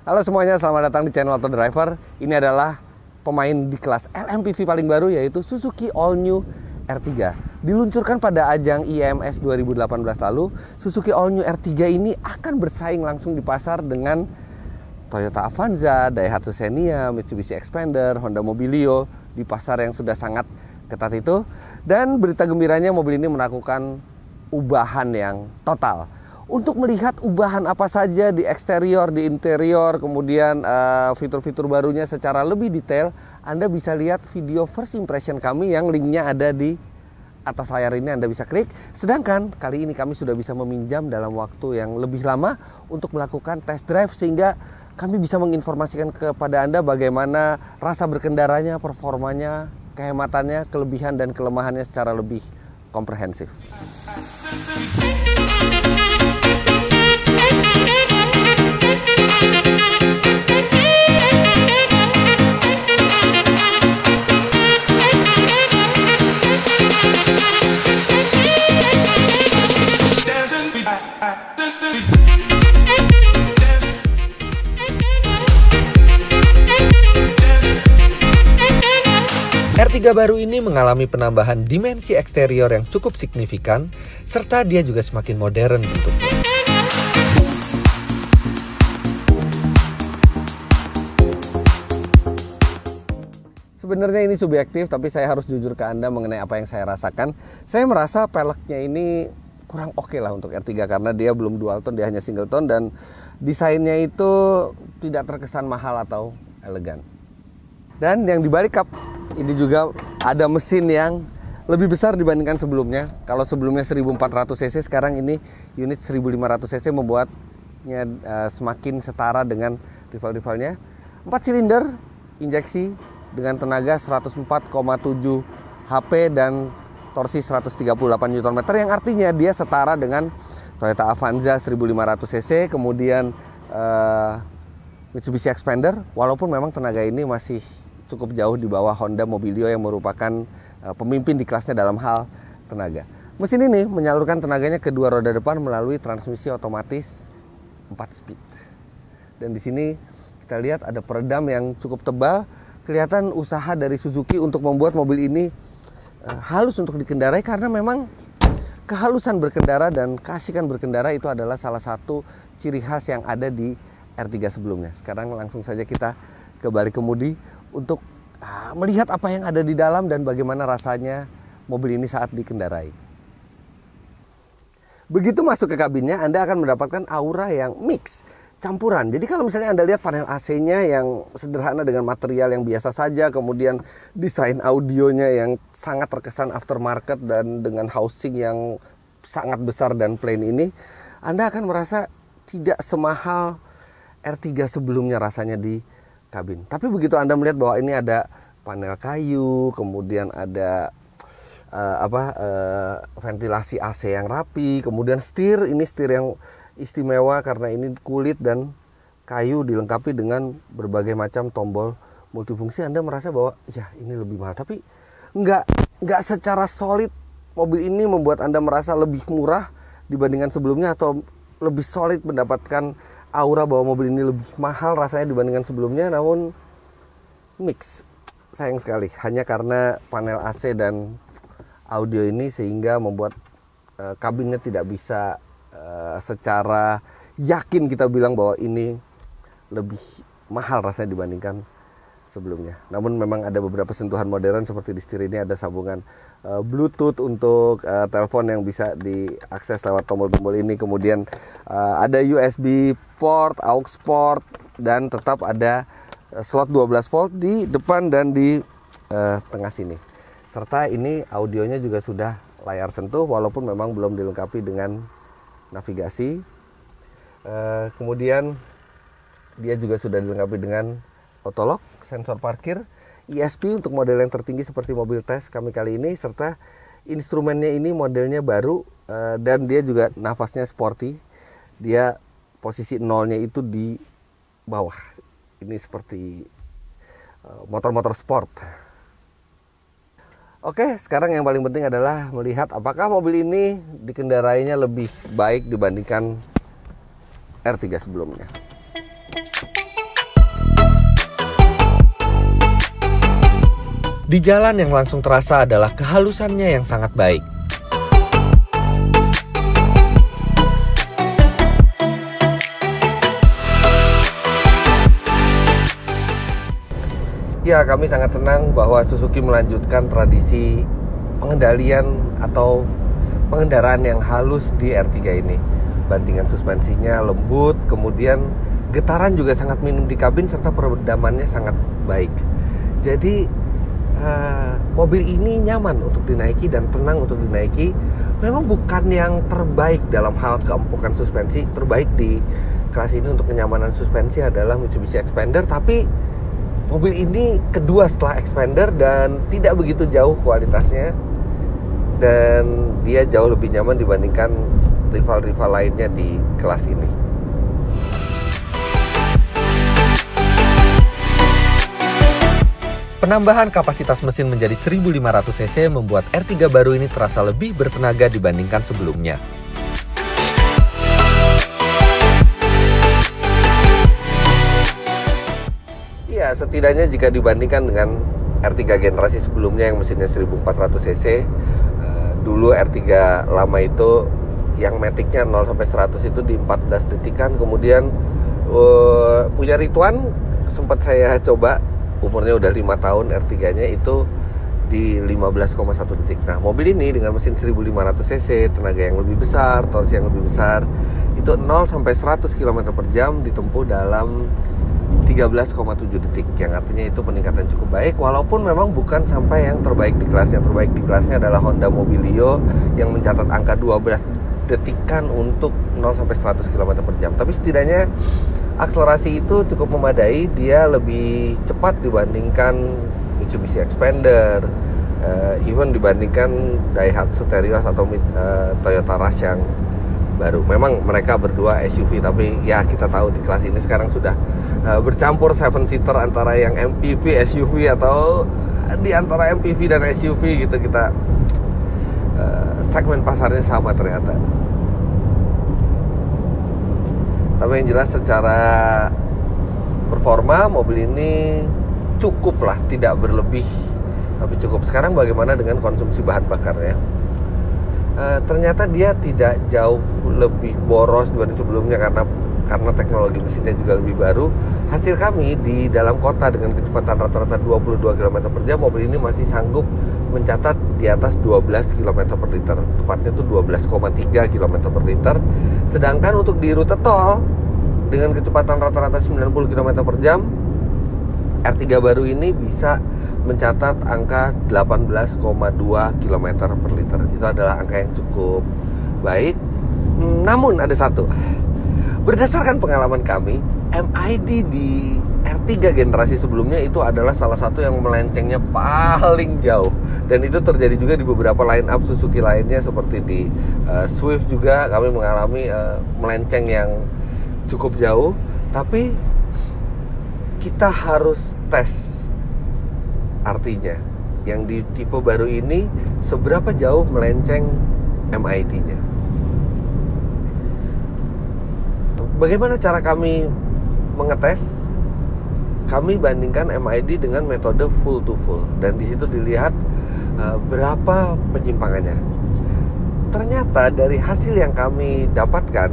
Halo semuanya, selamat datang di channel Auto Driver. Ini adalah pemain di kelas LMPV paling baru yaitu Suzuki All New R3. Diluncurkan pada ajang IMS 2018 lalu, Suzuki All New R3 ini akan bersaing langsung di pasar dengan Toyota Avanza, Daihatsu Xenia, Mitsubishi Expander, Honda Mobilio di pasar yang sudah sangat ketat itu. Dan berita gembiranya mobil ini melakukan ubahan yang total untuk melihat ubahan apa saja di eksterior, di interior, kemudian uh, fitur-fitur barunya secara lebih detail, Anda bisa lihat video first impression kami yang linknya ada di atas layar ini Anda bisa klik. Sedangkan kali ini kami sudah bisa meminjam dalam waktu yang lebih lama untuk melakukan test drive sehingga kami bisa menginformasikan kepada Anda bagaimana rasa berkendaranya, performanya, kehematannya, kelebihan dan kelemahannya secara lebih komprehensif. R3 baru ini mengalami penambahan dimensi eksterior yang cukup signifikan, serta dia juga semakin modern bentuknya. Sebenarnya ini subjektif, tapi saya harus jujur ke Anda mengenai apa yang saya rasakan. Saya merasa peleknya ini kurang oke okay lah untuk R3 karena dia belum dual tone, dia hanya single tone dan desainnya itu tidak terkesan mahal atau elegan. Dan yang dibalik kap ini juga ada mesin yang lebih besar dibandingkan sebelumnya. Kalau sebelumnya 1400 cc, sekarang ini unit 1500 cc membuatnya uh, semakin setara dengan rival-rivalnya. 4 silinder injeksi dengan tenaga 104,7 HP dan torsi 138 Nm yang artinya dia setara dengan Toyota Avanza 1500 cc, kemudian uh, Mitsubishi Expander walaupun memang tenaga ini masih cukup jauh di bawah Honda Mobilio yang merupakan uh, pemimpin di kelasnya dalam hal tenaga. Mesin ini menyalurkan tenaganya ke dua roda depan melalui transmisi otomatis 4 speed. Dan di sini kita lihat ada peredam yang cukup tebal. Kelihatan usaha dari Suzuki untuk membuat mobil ini uh, halus untuk dikendarai karena memang kehalusan berkendara dan keasikan berkendara itu adalah salah satu ciri khas yang ada di R3 sebelumnya. Sekarang langsung saja kita ke balik kemudi untuk ah, melihat apa yang ada di dalam dan bagaimana rasanya mobil ini saat dikendarai. Begitu masuk ke kabinnya, Anda akan mendapatkan aura yang mix, campuran. Jadi kalau misalnya Anda lihat panel AC-nya yang sederhana dengan material yang biasa saja, kemudian desain audionya yang sangat terkesan aftermarket dan dengan housing yang sangat besar dan plain ini, Anda akan merasa tidak semahal R3 sebelumnya rasanya di kabin. Tapi begitu Anda melihat bahwa ini ada panel kayu, kemudian ada uh, apa uh, ventilasi AC yang rapi, kemudian setir ini setir yang istimewa karena ini kulit dan kayu dilengkapi dengan berbagai macam tombol multifungsi. Anda merasa bahwa ya ini lebih mahal, tapi nggak nggak secara solid mobil ini membuat Anda merasa lebih murah dibandingkan sebelumnya atau lebih solid mendapatkan aura bahwa mobil ini lebih mahal rasanya dibandingkan sebelumnya? Namun mix. Sayang sekali. Hanya karena panel AC dan audio ini sehingga membuat uh, kabinnya tidak bisa uh, secara yakin kita bilang bahwa ini lebih mahal rasanya dibandingkan sebelumnya. Namun memang ada beberapa sentuhan modern seperti di setir ini ada sambungan uh, Bluetooth untuk uh, telepon yang bisa diakses lewat tombol-tombol ini. Kemudian uh, ada USB port, aux port dan tetap ada slot 12 volt di depan dan di uh, tengah sini. Serta ini audionya juga sudah layar sentuh walaupun memang belum dilengkapi dengan navigasi. Uh, kemudian dia juga sudah dilengkapi dengan autolock sensor parkir, ESP untuk model yang tertinggi seperti mobil tes kami kali ini, serta instrumennya ini modelnya baru uh, dan dia juga nafasnya sporty. Dia posisi nolnya itu di bawah. Ini seperti eh, motor-motor sport. Oke, sekarang yang paling penting adalah melihat apakah mobil ini dikendarainya lebih baik dibandingkan R3 sebelumnya. Di jalan yang langsung terasa adalah kehalusannya yang sangat baik. Ya, kami sangat senang bahwa Suzuki melanjutkan tradisi pengendalian atau pengendaraan yang halus di R3 ini. Bantingan suspensinya lembut, kemudian getaran juga sangat minim di kabin serta peredamannya sangat baik. Jadi uh, mobil ini nyaman untuk dinaiki dan tenang untuk dinaiki. Memang bukan yang terbaik dalam hal keempukan suspensi. Terbaik di kelas ini untuk kenyamanan suspensi adalah Mitsubishi Expander, tapi mobil ini kedua setelah Expander dan tidak begitu jauh kualitasnya dan dia jauh lebih nyaman dibandingkan rival-rival lainnya di kelas ini. Penambahan kapasitas mesin menjadi 1500 cc membuat R3 baru ini terasa lebih bertenaga dibandingkan sebelumnya. Ya, setidaknya jika dibandingkan dengan R3 generasi sebelumnya yang mesinnya 1400 cc, uh, dulu R3 lama itu yang metiknya 0 sampai 100 itu di 14 detikan, kemudian uh, punya Rituan sempat saya coba umurnya udah lima tahun R3-nya itu di 15,1 detik. Nah, mobil ini dengan mesin 1500 cc, tenaga yang lebih besar, torsi yang lebih besar, itu 0 sampai 100 km per jam ditempuh dalam 13,7 detik yang artinya itu peningkatan cukup baik walaupun memang bukan sampai yang terbaik di kelasnya. Terbaik di kelasnya adalah Honda Mobilio yang mencatat angka 12 detikan untuk 0 sampai 100 km per jam. Tapi setidaknya akselerasi itu cukup memadai dia lebih cepat dibandingkan Mitsubishi Expander uh, even dibandingkan Daihatsu Terios atau uh, Toyota Rush yang baru memang mereka berdua SUV tapi ya kita tahu di kelas ini sekarang sudah uh, bercampur seven seater antara yang MPV, SUV atau di antara MPV dan SUV gitu kita uh, segmen pasarnya sama ternyata. Tapi yang jelas secara performa mobil ini cukup lah, tidak berlebih tapi cukup. Sekarang bagaimana dengan konsumsi bahan bakarnya? E, ternyata dia tidak jauh lebih boros dibanding sebelumnya karena karena teknologi mesinnya juga lebih baru. Hasil kami di dalam kota dengan kecepatan rata-rata 22 km per jam, mobil ini masih sanggup mencatat di atas 12 km per liter, tepatnya itu 12,3 km per liter. Sedangkan untuk di rute tol dengan kecepatan rata-rata 90 km per jam, R3 baru ini bisa mencatat angka 18,2 km per liter. Itu adalah angka yang cukup baik. Namun ada satu, Berdasarkan pengalaman kami, MID di R3 generasi sebelumnya itu adalah salah satu yang melencengnya paling jauh dan itu terjadi juga di beberapa line up Suzuki lainnya seperti di uh, Swift juga kami mengalami uh, melenceng yang cukup jauh tapi kita harus tes artinya yang di tipe baru ini seberapa jauh melenceng MID-nya Bagaimana cara kami mengetes? Kami bandingkan MID dengan metode full to full dan di situ dilihat uh, berapa penyimpangannya. Ternyata dari hasil yang kami dapatkan,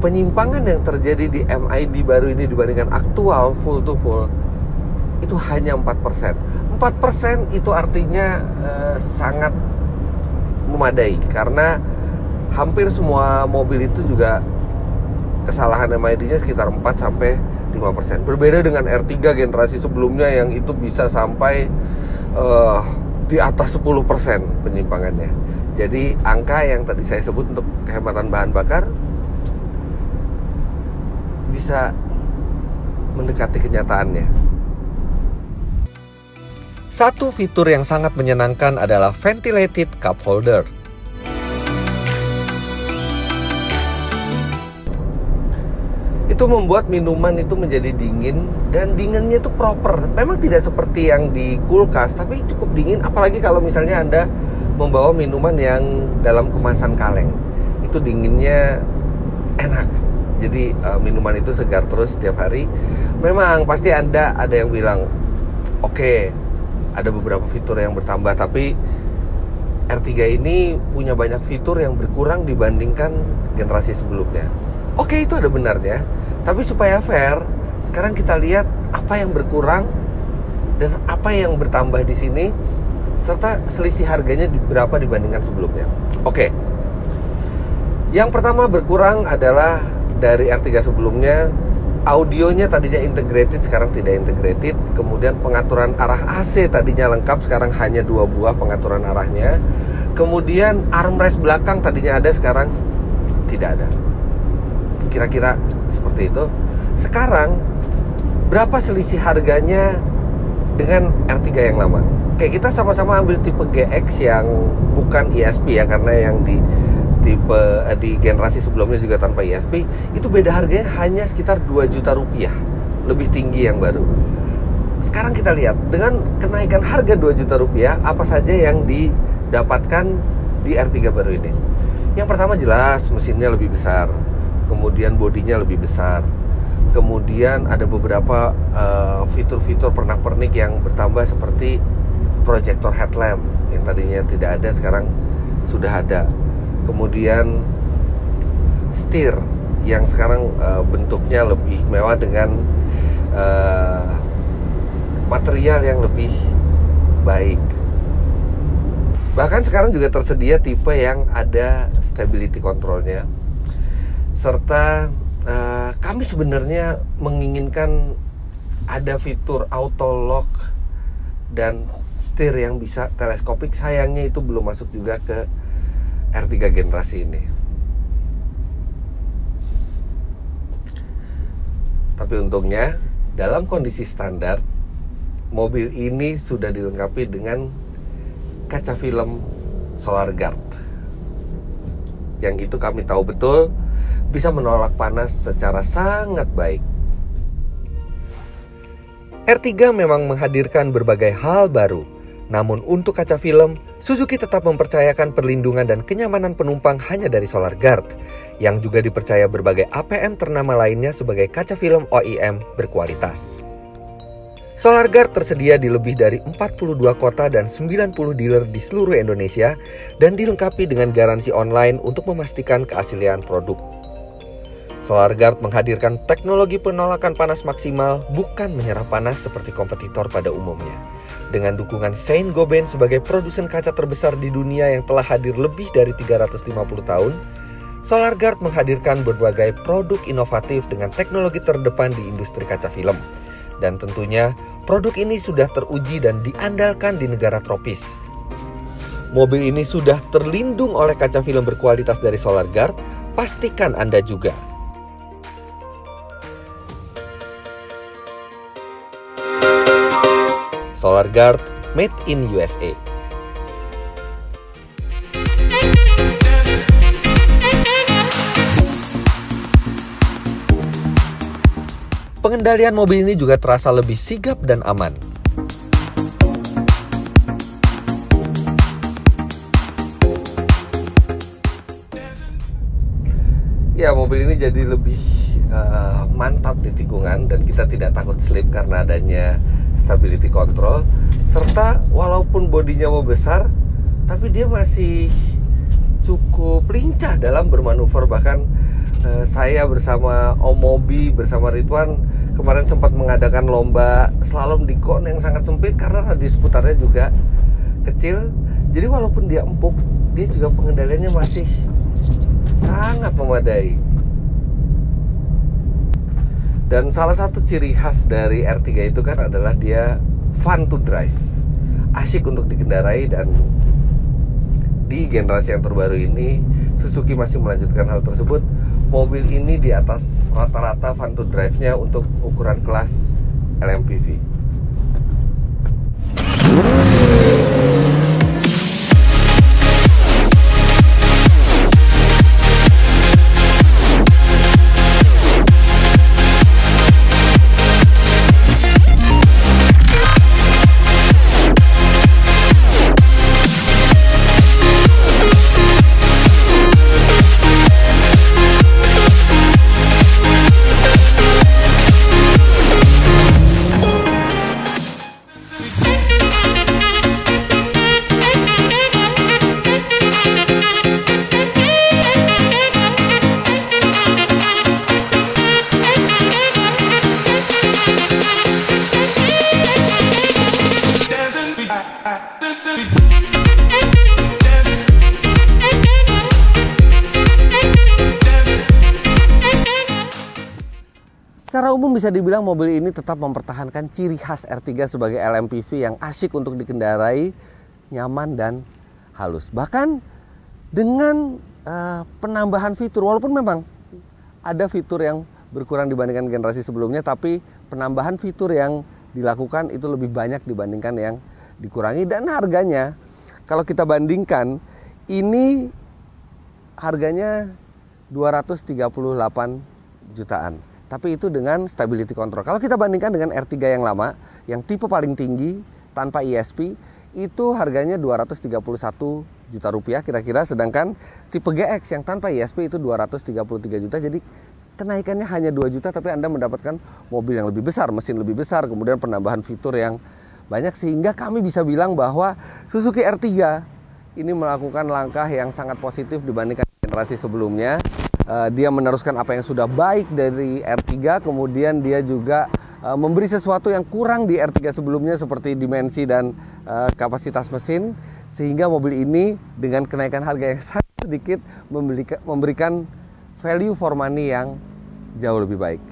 penyimpangan yang terjadi di MID baru ini dibandingkan aktual full to full itu hanya 4%. 4% itu artinya uh, sangat memadai karena hampir semua mobil itu juga kesalahan MID-nya sekitar 4 sampai 5%. Berbeda dengan R3 generasi sebelumnya yang itu bisa sampai uh, di atas 10% penyimpangannya. Jadi angka yang tadi saya sebut untuk kehematan bahan bakar bisa mendekati kenyataannya. Satu fitur yang sangat menyenangkan adalah ventilated cup holder. itu membuat minuman itu menjadi dingin dan dinginnya itu proper. Memang tidak seperti yang di kulkas, tapi cukup dingin. Apalagi kalau misalnya anda membawa minuman yang dalam kemasan kaleng, itu dinginnya enak. Jadi uh, minuman itu segar terus setiap hari. Memang pasti anda ada yang bilang, oke, okay, ada beberapa fitur yang bertambah tapi R3 ini punya banyak fitur yang berkurang dibandingkan generasi sebelumnya. Oke, itu ada benarnya. Tapi supaya fair, sekarang kita lihat apa yang berkurang dan apa yang bertambah di sini serta selisih harganya berapa dibandingkan sebelumnya. Oke. Yang pertama berkurang adalah dari R3 sebelumnya audionya tadinya integrated sekarang tidak integrated. Kemudian pengaturan arah AC tadinya lengkap sekarang hanya dua buah pengaturan arahnya. Kemudian armrest belakang tadinya ada sekarang tidak ada. Kira-kira seperti itu. Sekarang berapa selisih harganya dengan R3 yang lama? Kayak kita sama-sama ambil tipe GX yang bukan ESP ya karena yang di tipe eh, di generasi sebelumnya juga tanpa ISP itu beda harganya hanya sekitar 2 juta rupiah. Lebih tinggi yang baru. Sekarang kita lihat dengan kenaikan harga 2 juta rupiah apa saja yang didapatkan di R3 baru ini? Yang pertama jelas mesinnya lebih besar. Kemudian bodinya lebih besar. Kemudian ada beberapa uh, fitur-fitur pernak-pernik yang bertambah seperti proyektor headlamp yang tadinya tidak ada sekarang sudah ada kemudian setir yang sekarang uh, bentuknya lebih mewah dengan uh, material yang lebih baik. Bahkan sekarang juga tersedia tipe yang ada stability controlnya, serta uh, kami sebenarnya menginginkan ada fitur auto lock dan setir yang bisa teleskopik. Sayangnya itu belum masuk juga ke R3 generasi ini. Tapi untungnya dalam kondisi standar mobil ini sudah dilengkapi dengan kaca film solar guard. Yang itu kami tahu betul bisa menolak panas secara sangat baik. R3 memang menghadirkan berbagai hal baru, namun untuk kaca film, Suzuki tetap mempercayakan perlindungan dan kenyamanan penumpang hanya dari Solar Guard, yang juga dipercaya berbagai APM ternama lainnya sebagai kaca film OEM berkualitas. Solar Guard tersedia di lebih dari 42 kota dan 90 dealer di seluruh Indonesia dan dilengkapi dengan garansi online untuk memastikan keaslian produk. Solar Guard menghadirkan teknologi penolakan panas maksimal bukan menyerap panas seperti kompetitor pada umumnya dengan dukungan Saint Gobain sebagai produsen kaca terbesar di dunia yang telah hadir lebih dari 350 tahun, SolarGuard menghadirkan berbagai produk inovatif dengan teknologi terdepan di industri kaca film. Dan tentunya, produk ini sudah teruji dan diandalkan di negara tropis. Mobil ini sudah terlindung oleh kaca film berkualitas dari SolarGuard, pastikan Anda juga. Solar Guard made in USA. Pengendalian mobil ini juga terasa lebih sigap dan aman. Ya, mobil ini jadi lebih uh, mantap di tikungan dan kita tidak takut slip karena adanya stability control serta walaupun bodinya mau besar tapi dia masih cukup lincah dalam bermanuver. Bahkan eh, saya bersama Om Mobi bersama Ridwan kemarin sempat mengadakan lomba slalom di kon yang sangat sempit karena radius putarnya juga kecil. Jadi walaupun dia empuk dia juga pengendaliannya masih sangat memadai dan salah satu ciri khas dari R3 itu kan adalah dia fun to drive. Asyik untuk dikendarai dan di generasi yang terbaru ini Suzuki masih melanjutkan hal tersebut. Mobil ini di atas rata-rata fun to drive-nya untuk ukuran kelas LMPV. Bisa dibilang mobil ini tetap mempertahankan ciri khas R3 sebagai LMPV yang asyik untuk dikendarai, nyaman dan halus. Bahkan dengan uh, penambahan fitur, walaupun memang ada fitur yang berkurang dibandingkan generasi sebelumnya, tapi penambahan fitur yang dilakukan itu lebih banyak dibandingkan yang dikurangi dan harganya kalau kita bandingkan ini harganya 238 jutaan. Tapi itu dengan stability control. Kalau kita bandingkan dengan R3 yang lama, yang tipe paling tinggi tanpa ESP, itu harganya 231 juta rupiah kira-kira. Sedangkan tipe GX yang tanpa ESP itu 233 juta. Jadi kenaikannya hanya 2 juta, tapi Anda mendapatkan mobil yang lebih besar, mesin lebih besar, kemudian penambahan fitur yang banyak sehingga kami bisa bilang bahwa Suzuki R3 ini melakukan langkah yang sangat positif dibandingkan generasi sebelumnya uh, dia meneruskan apa yang sudah baik dari R3 kemudian dia juga uh, memberi sesuatu yang kurang di R3 sebelumnya seperti dimensi dan uh, kapasitas mesin sehingga mobil ini dengan kenaikan harga yang sangat sedikit memberikan value for money yang jauh lebih baik.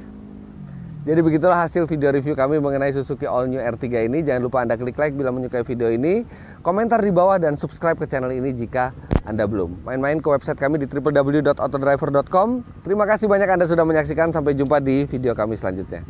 Jadi begitulah hasil video review kami mengenai Suzuki All New R3 ini. Jangan lupa Anda klik like bila menyukai video ini, komentar di bawah dan subscribe ke channel ini jika Anda belum. Main-main ke website kami di www.autodriver.com. Terima kasih banyak Anda sudah menyaksikan. Sampai jumpa di video kami selanjutnya.